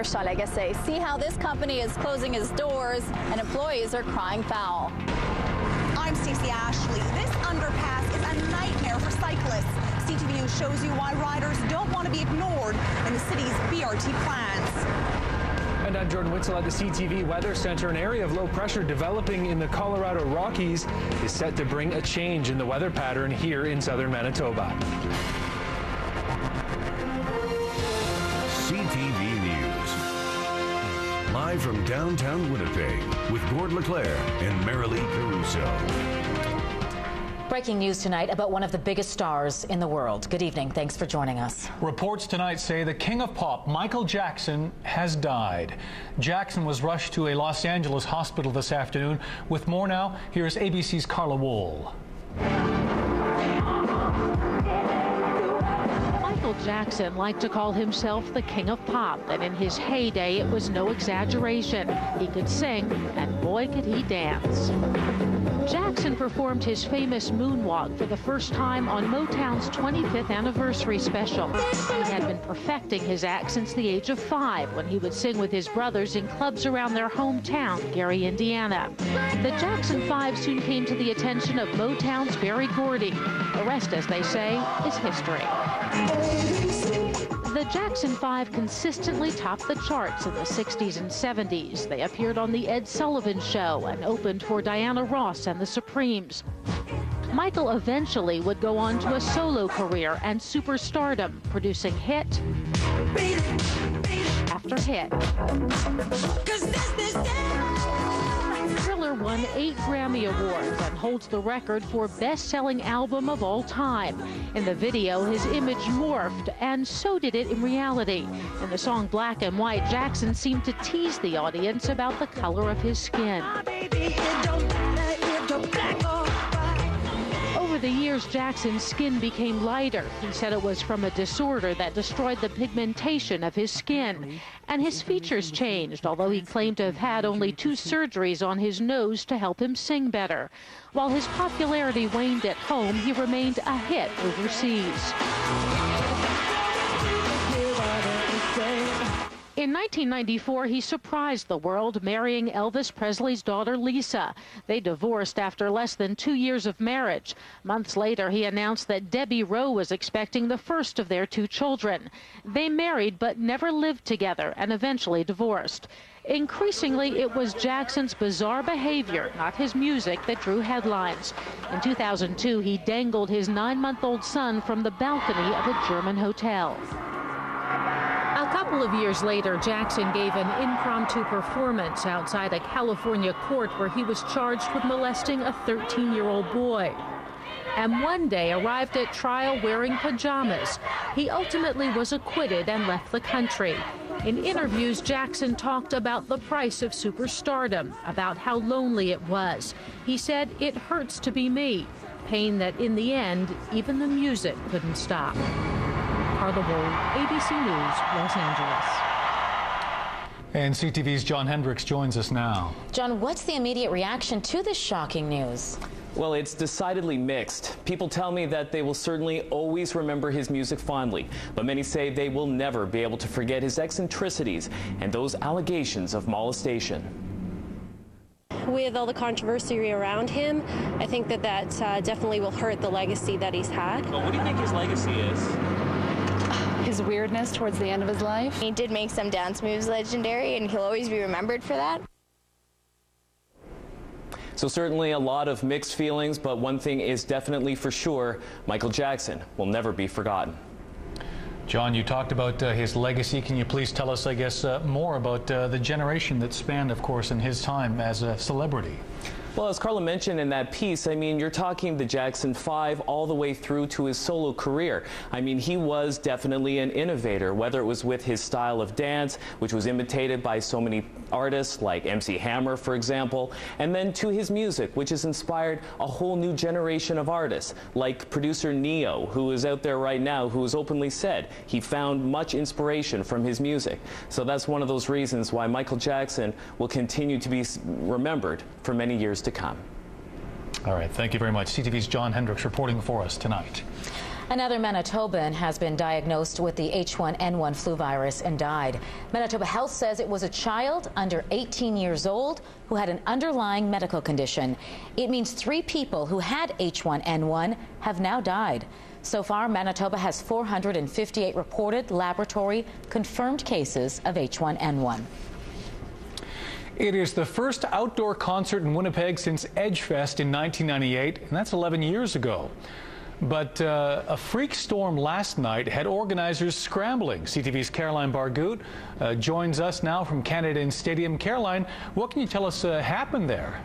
Marsha Legacy. See how this company is closing its doors and employees are crying foul. I'm Stacey Ashley. This underpass is a nightmare for cyclists. CTV News shows you why riders don't want to be ignored in the city's BRT plans. And I'm Jordan Witzel at the CTV Weather Center. An area of low pressure developing in the Colorado Rockies is set to bring a change in the weather pattern here in southern Manitoba. From downtown Winnipeg with Gord Leclerc and Marilee Caruso. Breaking news tonight about one of the biggest stars in the world. Good evening. Thanks for joining us. Reports tonight say the king of pop, Michael Jackson, has died. Jackson was rushed to a Los Angeles hospital this afternoon. With more now, here's ABC's Carla Wohl. Michael Jackson liked to call himself the king of pop, and in his heyday, it was no exaggeration. He could sing, and boy, could he dance. Jackson performed his famous moonwalk for the first time on Motown's 25th anniversary special. He had been perfecting his act since the age of five when he would sing with his brothers in clubs around their hometown, Gary, Indiana. The Jackson Five soon came to the attention of Motown's Berry Gordy. The rest, as they say, is history. The Jackson 5 consistently topped the charts in the 60s and 70s. They appeared on The Ed Sullivan Show and opened for Diana Ross and the Supremes. Michael eventually would go on to a solo career and superstardom, producing hit after hit. Won eight Grammy Awards and holds the record for best-selling album of all time. In the video, his image morphed, and so did it in reality. In the song Black and White, Jackson seemed to tease the audience about the color of his skin. The years, Jackson's skin became lighter. He said it was from a disorder that destroyed the pigmentation of his skin. And his features changed, although he claimed to have had only two surgeries on his nose to help him sing better. While his popularity waned at home, he remained a hit overseas. In 1994, he surprised the world, marrying Elvis Presley's daughter Lisa. They divorced after less than two years of marriage. Months later, he announced that Debbie Rowe was expecting the first of their two children. They married but never lived together and eventually divorced. Increasingly, it was Jackson's bizarre behavior, not his music, that drew headlines. In 2002, he dangled his nine month old son from the balcony of a German hotel. A couple of years later, Jackson gave an impromptu performance outside a California court where he was charged with molesting a 13 year old boy. And one day arrived at trial wearing pajamas. He ultimately was acquitted and left the country. In interviews, Jackson talked about the price of superstardom, about how lonely it was. He said, It hurts to be me. Pain that in the end, even the music couldn't stop. Carla Wohl, ABC News, Los Angeles. And CTV's John Hendricks joins us now. John, what's the immediate reaction to this shocking news? Well, it's decidedly mixed. People tell me that they will certainly always remember his music fondly, but many say they will never be able to forget his eccentricities and those allegations of molestation. With all the controversy around him, I think that that uh, definitely will hurt the legacy that he's had. Well, what do you think his legacy is? His weirdness towards the end of his life. He did make some dance moves legendary, and he'll always be remembered for that. So certainly a lot of mixed feelings, but one thing is definitely for sure, Michael Jackson will never be forgotten. John, you talked about uh, his legacy. Can you please tell us, I guess, uh, more about uh, the generation that spanned, of course, in his time as a celebrity? Well, as Carla mentioned in that piece, I mean, you're talking the Jackson 5 all the way through to his solo career. I mean, he was definitely an innovator, whether it was with his style of dance, which was imitated by so many artists like MC Hammer, for example, and then to his music, which has inspired a whole new generation of artists, like producer Ne-Yo, who is out there right now, who has openly said he found much inspiration from his music. So that's one of those reasons why Michael Jackson will continue to be remembered for many years to come. All right, thank you very much. CTV's John Hendricks reporting for us tonight. Another Manitoban has been diagnosed with the H1N1 flu virus and died. Manitoba Health says it was a child under 18 years old who had an underlying medical condition. It means three people who had H1N1 have now died. So far, Manitoba has 458 reported laboratory confirmed cases of H1N1. It is the first outdoor concert in Winnipeg since Edgefest in 1998, and that's 11 years ago. But uh, a freak storm last night had organizers scrambling. CTV's Caroline Barghout uh, joins us now from Canada Stadium. Caroline, what can you tell us uh, happened there?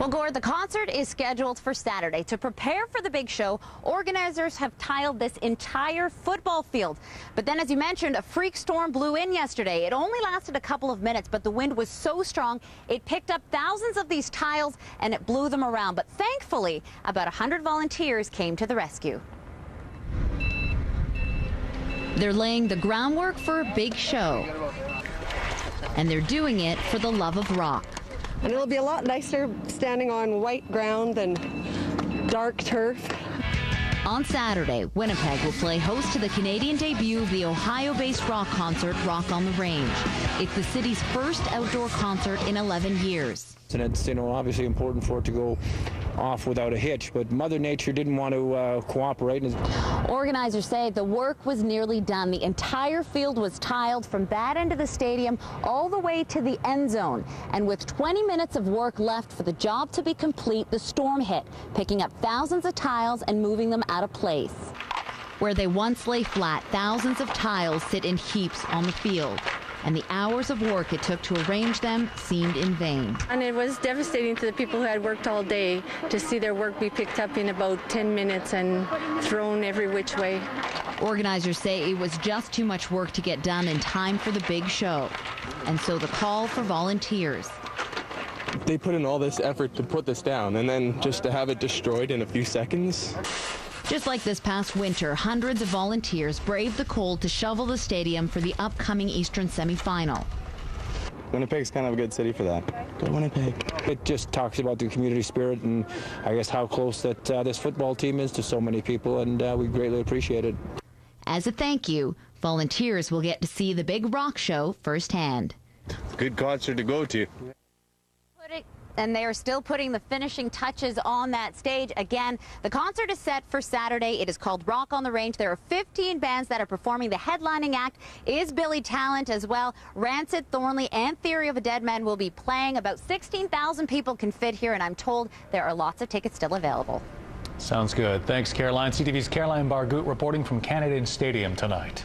Well, Gord, the concert is scheduled for Saturday. To prepare for the big show, organizers have tiled this entire football field. But then, as you mentioned, a freak storm blew in yesterday. It only lasted a couple of minutes, but the wind was so strong, it picked up thousands of these tiles and it blew them around. But thankfully, about 100 volunteers came to the rescue. They're laying the groundwork for a big show. And they're doing it for the love of rock. And it'll be a lot nicer standing on white ground than dark turf. On Saturday, Winnipeg will play host to the Canadian debut of the Ohio-based rock concert Rock on the Range. It's the city's first outdoor concert in 11 years. And it's, you know, obviously important for it to go off without a hitch, but Mother Nature didn't want to uh, cooperate. Organizers say the work was nearly done. The entire field was tiled from that end of the stadium all the way to the end zone. And with 20 minutes of work left for the job to be complete, the storm hit, picking up thousands of tiles and moving them out of place. Where they once lay flat, thousands of tiles sit in heaps on the field and the hours of work it took to arrange them seemed in vain. And it was devastating to the people who had worked all day to see their work be picked up in about 10 minutes and thrown every which way. Organizers say it was just too much work to get done in time for the big show. And so the call for volunteers. They put in all this effort to put this down, and then just to have it destroyed in a few seconds. Just like this past winter, hundreds of volunteers braved the cold to shovel the stadium for the upcoming Eastern semifinal. Winnipeg's kind of a good city for that. Go Winnipeg. It just talks about the community spirit and I guess how close that uh, this football team is to so many people, and uh, we greatly appreciate it. As a thank you, volunteers will get to see the big rock show firsthand. Good concert to go to and they are still putting the finishing touches on that stage. Again, the concert is set for Saturday. It is called Rock on the Range. There are 15 bands that are performing. The headlining act is Billy Talent as well. Rancid, Thornley, and Theory of a Deadman will be playing. About 16,000 people can fit here, and I'm told there are lots of tickets still available. Sounds good. Thanks, Caroline. CTV's Caroline Barghout reporting from Canada Stadium tonight.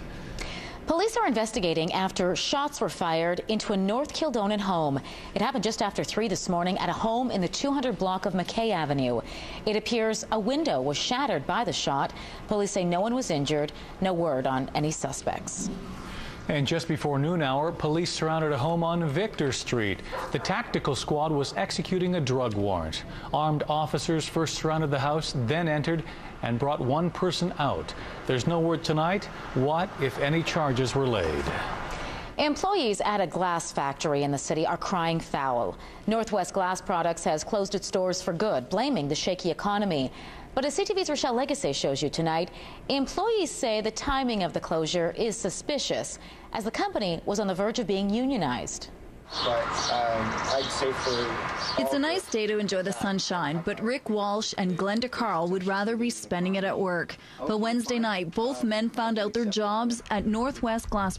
Police are investigating after shots were fired into a North Kildonan home. It happened just after 3 this morning at a home in the 200 block of McKay Avenue. It appears a window was shattered by the shot. Police say no one was injured. No word on any suspects. And just before noon hour, police surrounded a home on Victor Street. The tactical squad was executing a drug warrant. Armed officers first surrounded the house, then entered and brought one person out. There's no word tonight what, if any, charges were laid. Employees at a glass factory in the city are crying foul. Northwest Glass Products has closed its doors for good, blaming the shaky economy. But as CTV's Rochelle Legacy shows you tonight, employees say the timing of the closure is suspicious, as the company was on the verge of being unionized. But um. It's a nice day to enjoy the sunshine, but Rick Walsh and Glenda Carl would rather be spending it at work. But Wednesday night, both men found out their jobs at Northwest Glass